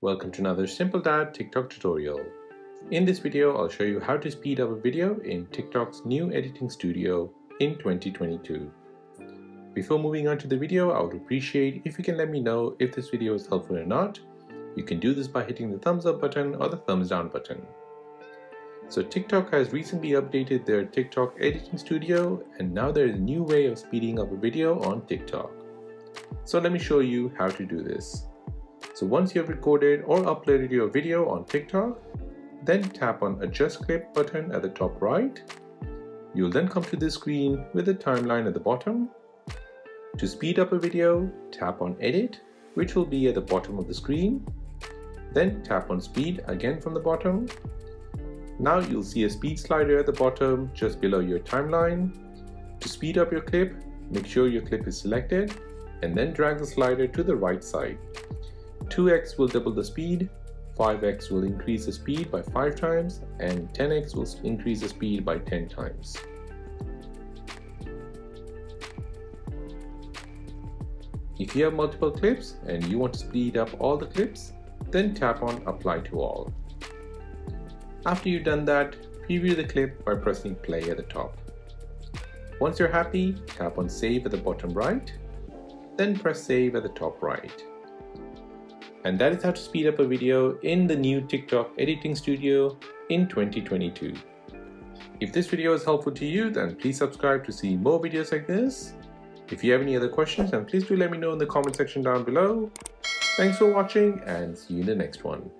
Welcome to another Simple Dad TikTok tutorial. In this video, I'll show you how to speed up a video in TikTok's new editing studio in 2022. Before moving on to the video, I would appreciate if you can let me know if this video is helpful or not. You can do this by hitting the thumbs up button or the thumbs down button. So TikTok has recently updated their TikTok editing studio and now there is a new way of speeding up a video on TikTok. So let me show you how to do this. So once you have recorded or uploaded your video on TikTok, then tap on adjust clip button at the top right. You'll then come to this screen with the timeline at the bottom. To speed up a video, tap on edit, which will be at the bottom of the screen. Then tap on speed again from the bottom. Now you'll see a speed slider at the bottom just below your timeline. To speed up your clip, make sure your clip is selected and then drag the slider to the right side. 2x will double the speed, 5x will increase the speed by 5 times, and 10x will increase the speed by 10 times. If you have multiple clips and you want to speed up all the clips, then tap on apply to all. After you've done that, preview the clip by pressing play at the top. Once you're happy, tap on save at the bottom right, then press save at the top right. And that is how to speed up a video in the new TikTok editing studio in 2022. If this video is helpful to you, then please subscribe to see more videos like this. If you have any other questions, then please do let me know in the comment section down below. Thanks for watching and see you in the next one.